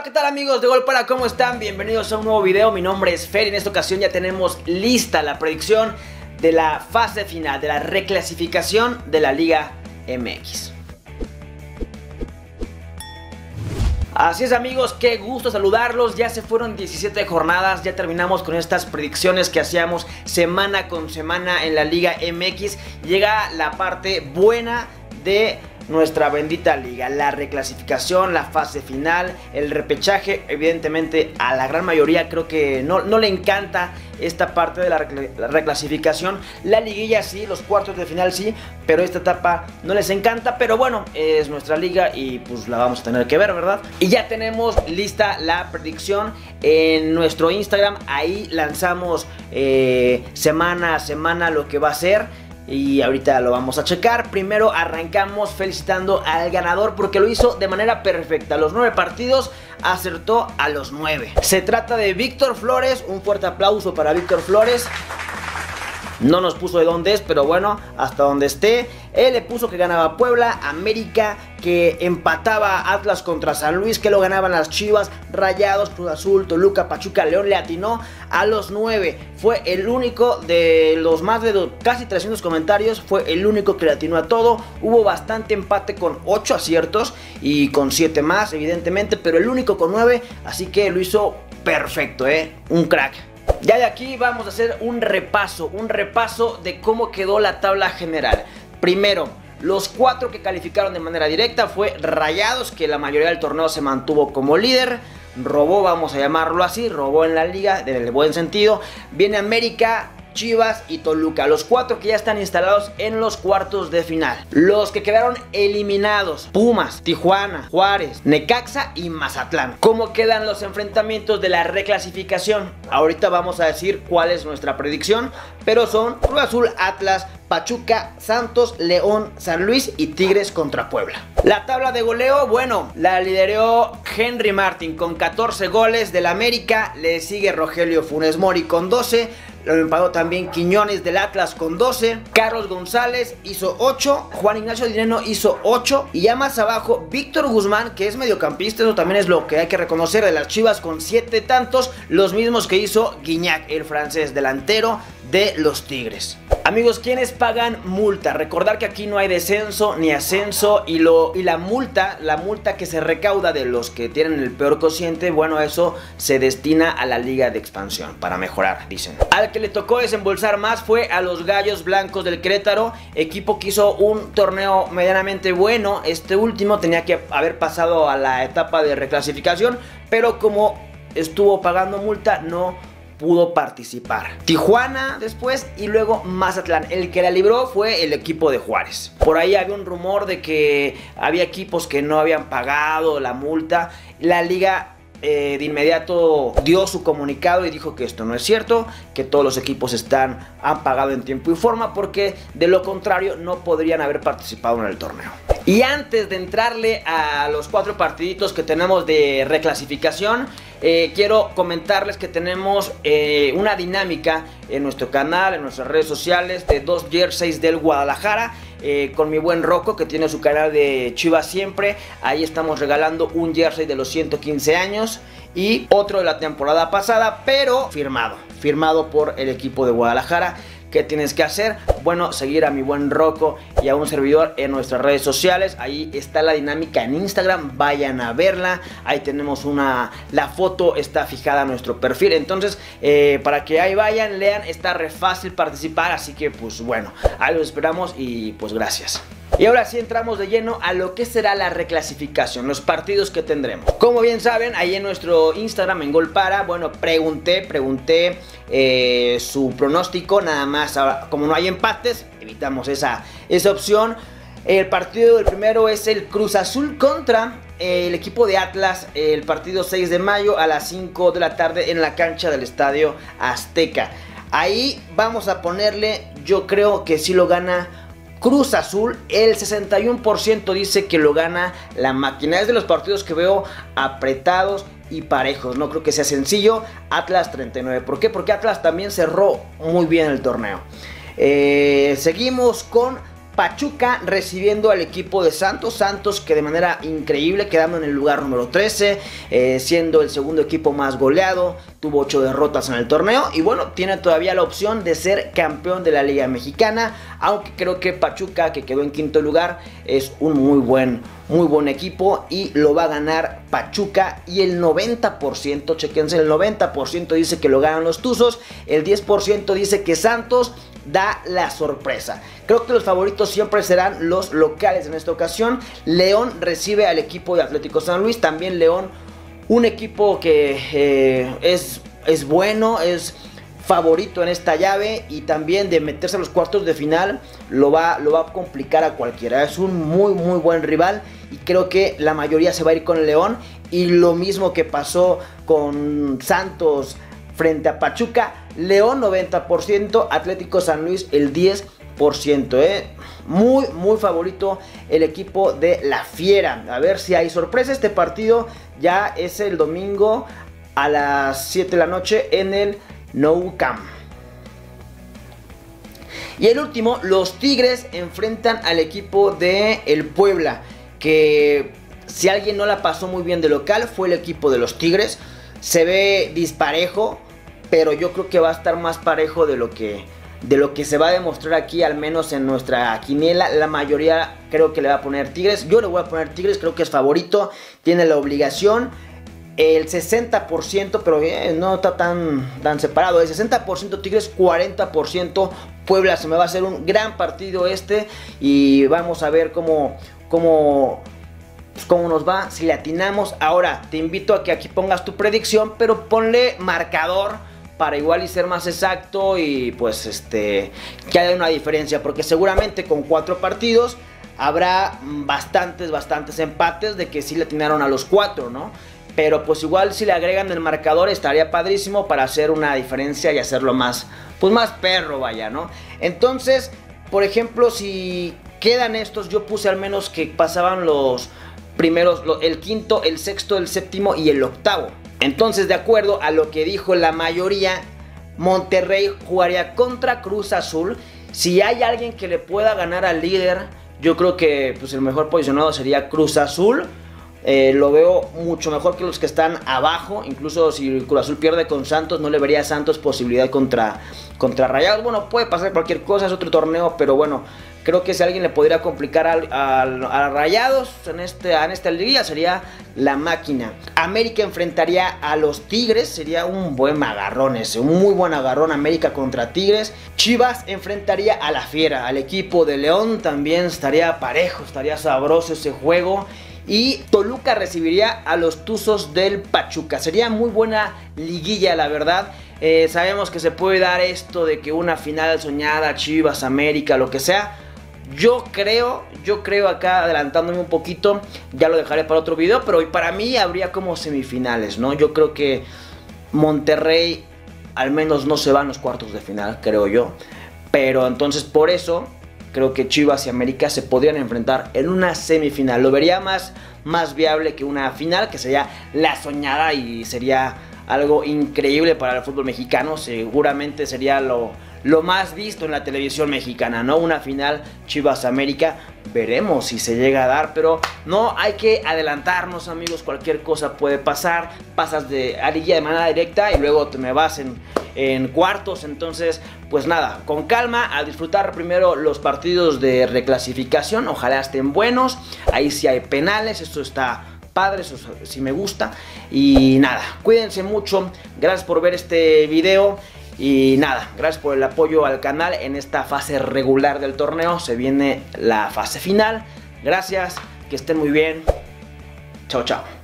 Hola, ¿qué tal amigos de Gol para? ¿Cómo están? Bienvenidos a un nuevo video. Mi nombre es Fer y en esta ocasión ya tenemos lista la predicción de la fase final, de la reclasificación de la Liga MX. Así es amigos, qué gusto saludarlos, ya se fueron 17 jornadas, ya terminamos con estas predicciones que hacíamos semana con semana en la Liga MX. Llega la parte buena de nuestra bendita liga. La reclasificación, la fase final, el repechaje, evidentemente a la gran mayoría creo que no, no le encanta esta parte de la, reclasificación. La liguilla sí, los cuartos de final sí, pero esta etapa no les encanta. Pero bueno, es nuestra liga y pues la vamos a tener que ver, ¿verdad? Y ya tenemos lista la predicción en nuestro Instagram. Ahí lanzamos eh, semana a semana lo que va a ser y ahorita lo vamos a checar. Primero arrancamos felicitando al ganador porque lo hizo de manera perfecta. Los nueve partidos acertó a los nueve. Se trata de Víctor Flores, un fuerte aplauso para Víctor Flores. No nos puso de dónde es, pero bueno, hasta donde esté. Él le puso que ganaba Puebla, América, que empataba Atlas contra San Luis, que lo ganaban las Chivas, Rayados, Cruz Azul, Toluca, Pachuca, León le atinó a los 9. Fue el único de los más de casi 300 comentarios, fue el único que le atinó a todo. Hubo bastante empate con 8 aciertos y con 7 más, evidentemente, pero el único con 9, así que lo hizo perfecto, ¿eh? Un crack. Ya de aquí vamos a hacer un repaso, un repaso de cómo quedó la tabla general. Primero, los cuatro que calificaron de manera directa fue Rayados, que la mayoría del torneo se mantuvo como líder. Robó, vamos a llamarlo así, robó en la liga, en el buen sentido. Viene América, Chivas y Toluca, los cuatro que ya están instalados en los cuartos de final. Los que quedaron eliminados, Pumas, Tijuana, Juárez, Necaxa y Mazatlán. ¿Cómo quedan los enfrentamientos de la reclasificación? Ahorita vamos a decir cuál es nuestra predicción, pero son Cruz Azul, Atlas, Pachuca, Santos, León, San Luis y Tigres contra Puebla. La tabla de goleo, bueno, la lideró Henry Martin con 14 goles del América, le sigue Rogelio Funes Mori con 12, lo empató también Quiñones del Atlas con 12. Carlos González hizo 8. Juan Ignacio Dineno hizo 8. Y ya más abajo, Víctor Guzmán, que es mediocampista. Eso también es lo que hay que reconocer de las Chivas con 7 tantos. Los mismos que hizo Guiñac, el francés delantero de los Tigres. Amigos, ¿quiénes pagan multa? Recordar que aquí no hay descenso ni ascenso y, lo, y la multa, la multa que se recauda de los que tienen el peor cociente, bueno, eso se destina a la liga de expansión para mejorar, dicen. Al que le tocó desembolsar más fue a los Gallos Blancos del Querétaro, equipo que hizo un torneo medianamente bueno. Este último tenía que haber pasado a la etapa de reclasificación, pero como estuvo pagando multa, no pudo participar. Tijuana después y luego Mazatlán. El que la libró fue el equipo de Juárez. Por ahí había un rumor de que había equipos que no habían pagado la multa. La liga eh, de inmediato dio su comunicado y dijo que esto no es cierto, que todos los equipos están, han pagado en tiempo y forma porque de lo contrario no podrían haber participado en el torneo. Y antes de entrarle a los cuatro partiditos que tenemos de reclasificación, eh, quiero comentarles que tenemos eh, una dinámica en nuestro canal, en nuestras redes sociales de dos jerseys del Guadalajara. Eh, con mi buen Rocco que tiene su canal de Chivas siempre. Ahí estamos regalando un jersey de los 115 años y otro de la temporada pasada, pero firmado, firmado por el equipo de Guadalajara. ¿Qué tienes que hacer? Bueno, seguir a mi buen Rocco y a un servidor en nuestras redes sociales. Ahí está la dinámica en Instagram. Vayan a verla. Ahí tenemos una... La foto está fijada a nuestro perfil. Entonces, eh, para que ahí vayan, lean, está re fácil participar. Así que, pues bueno, ahí los esperamos y pues gracias. Y ahora sí entramos de lleno a lo que será la reclasificación, los partidos que tendremos. Como bien saben, ahí en nuestro Instagram en Golpara, bueno, pregunté, pregunté eh, su pronóstico, nada más, como no hay empates, evitamos esa, esa opción. El partido del primero es el Cruz Azul contra el equipo de Atlas, el partido 6 de mayo a las 5 de la tarde en la cancha del Estadio Azteca. Ahí vamos a ponerle, yo creo que sí lo gana Cruz Azul, el 61% dice que lo gana la máquina. Es de los partidos que veo apretados y parejos. No creo que sea sencillo. Atlas 39. ¿Por qué? Porque Atlas también cerró muy bien el torneo. Eh, seguimos con Pachuca recibiendo al equipo de Santos. Santos que de manera increíble quedando en el lugar número 13, eh, siendo el segundo equipo más goleado, tuvo 8 derrotas en el torneo y bueno, tiene todavía la opción de ser campeón de la Liga Mexicana, aunque creo que Pachuca, que quedó en quinto lugar, es un muy buen, muy buen equipo y lo va a ganar Pachuca y el 90%, chequense, el 90% dice que lo ganan los Tuzos, el 10% dice que Santos da la sorpresa. Creo que los favoritos siempre serán los locales en esta ocasión. León recibe al equipo de Atlético San Luis, también León un equipo que eh, es, es bueno, es favorito en esta llave y también de meterse a los cuartos de final lo va, lo va a complicar a cualquiera. Es un muy muy buen rival y creo que la mayoría se va a ir con el León y lo mismo que pasó con Santos frente a Pachuca, León 90%, Atlético San Luis el 10%. ¿eh? Muy, muy favorito el equipo de la Fiera. A ver si hay sorpresa. Este partido ya es el domingo a las 7 de la noche en el Nou Camp. Y el último, los Tigres enfrentan al equipo de el Puebla. Que si alguien no la pasó muy bien de local, fue el equipo de los Tigres. Se ve disparejo, pero yo creo que va a estar más parejo de lo que de lo que se va a demostrar aquí, al menos en nuestra quiniela, la mayoría creo que le va a poner Tigres. Yo le voy a poner Tigres, creo que es favorito, tiene la obligación. El 60%, pero no está tan, tan separado. El 60% Tigres, 40% Puebla. Se me va a hacer un gran partido este. Y vamos a ver cómo, cómo, pues, cómo nos va. Si le atinamos. Ahora, te invito a que aquí pongas tu predicción, pero ponle marcador para igual y ser más exacto y pues este que haya una diferencia porque seguramente con cuatro partidos habrá bastantes bastantes empates de que sí le atinaron a los cuatro no pero pues igual si le agregan el marcador estaría padrísimo para hacer una diferencia y hacerlo más pues más perro vaya no entonces por ejemplo si quedan estos yo puse al menos que pasaban los primeros el quinto el sexto el séptimo y el octavo entonces, de acuerdo a lo que dijo la mayoría, Monterrey jugaría contra Cruz Azul. Si hay alguien que le pueda ganar al líder, yo creo que pues, el mejor posicionado sería Cruz Azul. Eh, lo veo mucho mejor que los que están abajo. Incluso si Cruz Azul pierde con Santos, no le vería a Santos posibilidad contra, contra Rayados. Bueno, puede pasar cualquier cosa, es otro torneo, pero bueno, Creo que si alguien le podría complicar a, Rayados en, este, en esta liga sería la máquina. América enfrentaría a los Tigres, sería un buen agarrón ese, un muy buen agarrón América contra Tigres. Chivas enfrentaría a la Fiera, al equipo de León también estaría parejo, estaría sabroso ese juego. Y Toluca recibiría a los Tuzos del Pachuca. Sería muy buena liguilla, la verdad. Eh, sabemos que se puede dar esto de que una final soñada, Chivas, América, lo que sea yo creo, yo creo acá adelantándome un poquito, ya lo dejaré para otro video, pero para mí habría como semifinales, ¿no? Yo creo que Monterrey al menos no se va en los cuartos de final, creo yo. Pero entonces por eso creo que Chivas y América se podrían enfrentar en una semifinal. Lo vería más, más viable que una final, que sería la soñada y sería algo increíble para el fútbol mexicano. Seguramente sería lo, lo más visto en la televisión mexicana, ¿no? Una final Chivas América. Veremos si se llega a dar, pero no hay que adelantarnos, amigos. Cualquier cosa puede pasar. Pasas de a de manera directa y luego te me vas en, en cuartos. Entonces, pues nada, con calma, a disfrutar primero los partidos de reclasificación. Ojalá estén buenos. Ahí sí hay penales, esto está padre, eso sí me gusta. Y nada, cuídense mucho. Gracias por ver este video. Y nada, gracias por el apoyo al canal en esta fase regular del torneo. Se viene la fase final. Gracias, que estén muy bien. Chao, chao.